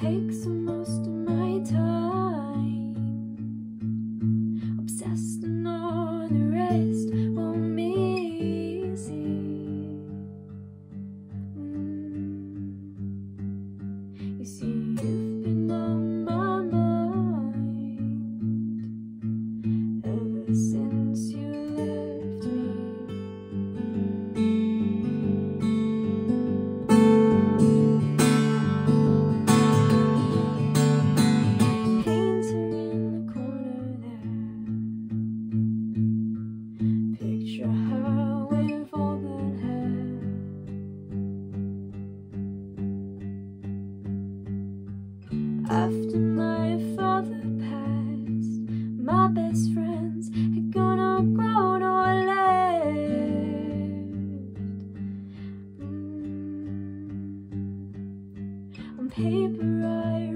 takes most of my time, obsessed and all the rest won't be easy. Mm. You see, After my father passed, my best friends had gone or grown or left. Mm. On paper, I